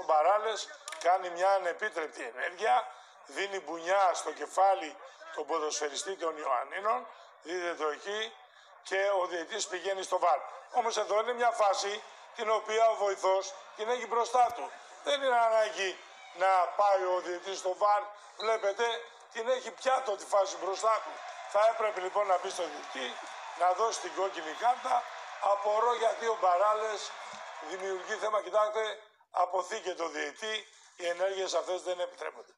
Ο Μπαράλες κάνει μια ανεπίτρεπτη ενέργεια, δίνει μπουνιά στο κεφάλι των ποδοσφαιριστή των Ιωαννίνων, δίδεται το εκεί και ο διαιτητής πηγαίνει στο βάρ. Όμως εδώ είναι μια φάση την οποία ο βοηθός την έχει μπροστά του. Δεν είναι ανάγκη να πάει ο διαιτητής στο βάρ, βλέπετε την έχει πιάτο τη φάση μπροστά του. Θα έπρεπε λοιπόν να μπει στο διαιτητή, να δώσει την κόκκινη κάρτα. Απορώ γιατί ο Μπαράλες δημιουργεί θέμα. Κοιτάξτε, αποθήκε το διαιτή, οι ενέργειες αυτές δεν επιτρέπονται.